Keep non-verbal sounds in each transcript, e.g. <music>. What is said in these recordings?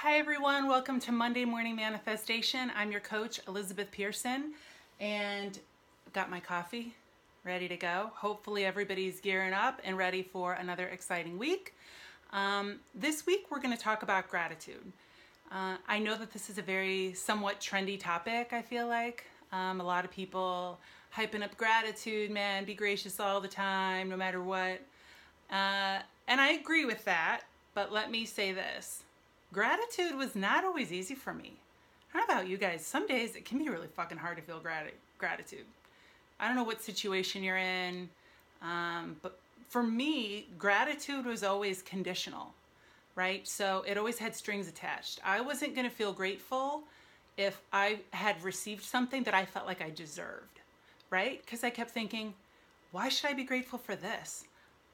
Hi everyone, welcome to Monday Morning Manifestation. I'm your coach, Elizabeth Pearson, and got my coffee ready to go. Hopefully everybody's gearing up and ready for another exciting week. Um, this week we're going to talk about gratitude. Uh, I know that this is a very somewhat trendy topic, I feel like. Um, a lot of people hyping up gratitude, man, be gracious all the time, no matter what. Uh, and I agree with that, but let me say this gratitude was not always easy for me. How about you guys. Some days it can be really fucking hard to feel grat- gratitude. I don't know what situation you're in, um, but for me, gratitude was always conditional, right? So it always had strings attached. I wasn't going to feel grateful if I had received something that I felt like I deserved, right? Because I kept thinking, why should I be grateful for this?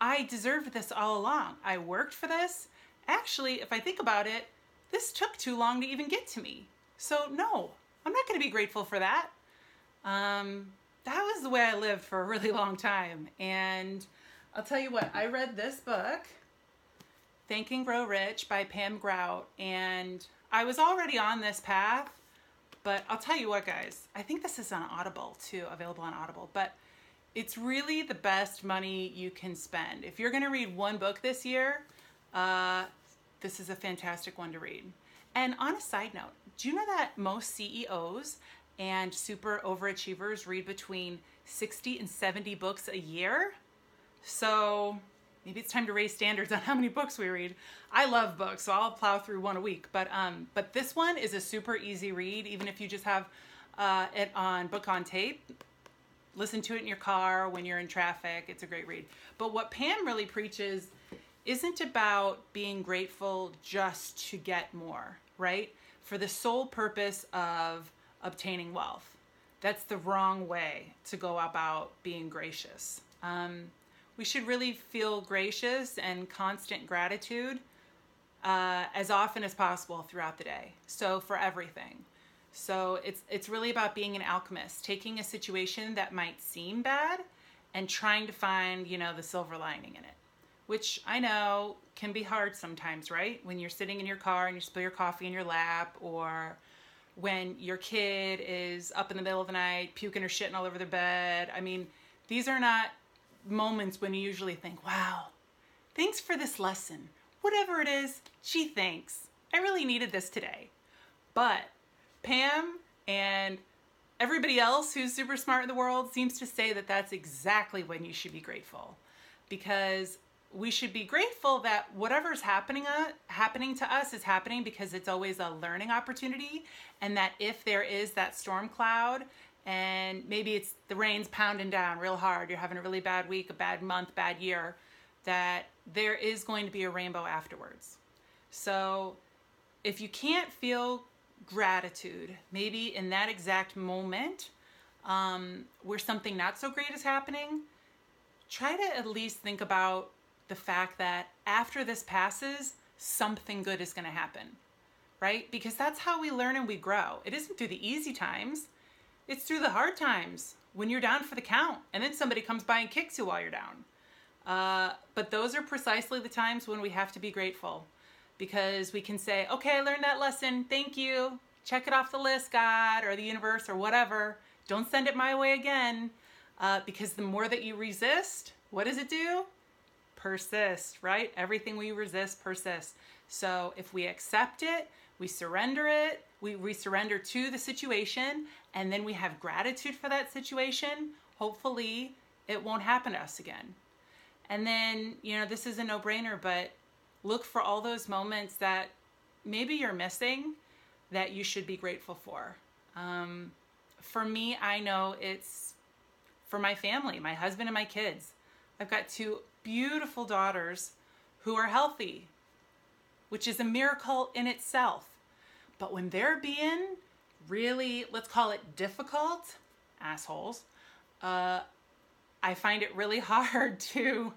I deserved this all along. I worked for this. Actually, if I think about it, this took too long to even get to me. So, no, I'm not going to be grateful for that. Um, that was the way I lived for a really <laughs> long time. And I'll tell you what, I read this book, Thank and Grow Rich by Pam Grout, and I was already on this path. But I'll tell you what, guys, I think this is on Audible too, available on Audible. But it's really the best money you can spend. If you're going to read one book this year, uh, this is a fantastic one to read. And on a side note, do you know that most CEOs and super overachievers read between 60 and 70 books a year? So maybe it's time to raise standards on how many books we read. I love books, so I'll plow through one a week. But um, but this one is a super easy read, even if you just have uh, it on book on tape listen to it in your car when you're in traffic. It's a great read. But what Pam really preaches isn't about being grateful just to get more, right? For the sole purpose of obtaining wealth. That's the wrong way to go about being gracious. Um, we should really feel gracious and constant gratitude uh, as often as possible throughout the day. So, for everything. So it's it's really about being an alchemist, taking a situation that might seem bad and trying to find, you know, the silver lining in it. Which I know can be hard sometimes, right? When you're sitting in your car and you spill your coffee in your lap or when your kid is up in the middle of the night puking or shitting all over their bed. I mean, these are not moments when you usually think, wow, thanks for this lesson. Whatever it is, gee, thanks. I really needed this today. But Pam and everybody else who's super smart in the world seems to say that that's exactly when you should be grateful because we should be grateful that whatever's happening uh, happening to us is happening because it's always a learning opportunity. And that if there is that storm cloud and maybe it's the rain's pounding down real hard you're having a really bad week a bad month bad year that there is going to be a rainbow afterwards. So if you can't feel gratitude, maybe in that exact moment um, where something not so great is happening, try to at least think about the fact that after this passes, something good is going to happen, right? Because that's how we learn and we grow. It isn't through the easy times, it's through the hard times when you're down for the count and then somebody comes by and kicks you while you're down. Uh, but those are precisely the times when we have to be grateful because we can say, okay, I learned that lesson. Thank you. Check it off the list, God, or the universe, or whatever. Don't send it my way again. Uh, because the more that you resist, what does it do? Persist, right? Everything we resist persists. So if we accept it, we surrender it, we, we surrender to the situation, and then we have gratitude for that situation, hopefully it won't happen to us again. And then, you know, this is a no brainer, but look for all those moments that maybe you're missing that you should be grateful for. Um, for me, I know it's for my family, my husband and my kids. I've got two beautiful daughters who are healthy, which is a miracle in itself. But when they're being really, let's call it difficult, assholes, uh, I find it really <laughs> hard to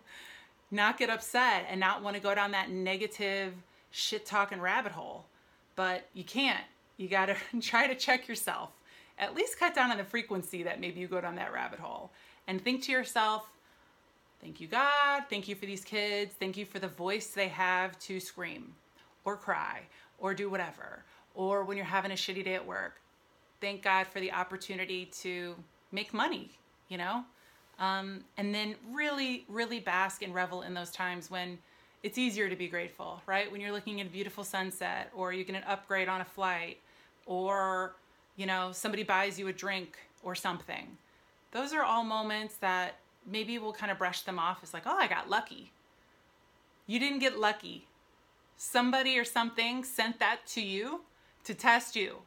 not get upset and not want to go down that negative shit talking rabbit hole. But you can't. You got to <laughs> try to check yourself. At least cut down on the frequency that maybe you go down that rabbit hole and think to yourself, thank you, God. Thank you for these kids. Thank you for the voice they have to scream. or cry or do whatever, or when you're having a shitty day at work. Thank God for the opportunity to make money, you know? Um, and then really, really bask and revel in those times when it's easier to be grateful, right? When you're looking at a beautiful sunset, or you get an upgrade on a flight, or you know somebody buys you a drink or something. Those are all moments that maybe we'll kind of brush them off as like, oh, I got lucky. You didn't get lucky. Somebody or something sent that to you to test you.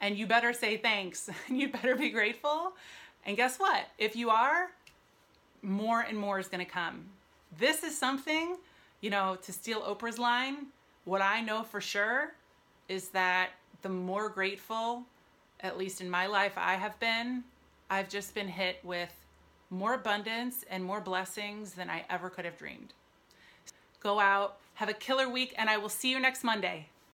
And you better say thanks. <laughs> And you better be grateful. And guess what? If you are, more and more is going to come. This is something, you know, to steal Oprah's line, what I know for sure is that the more grateful, at least in my life, I have been, I've just been hit with more abundance and more blessings than I ever could have dreamed. Go out, have a killer week, and I will see you next Monday.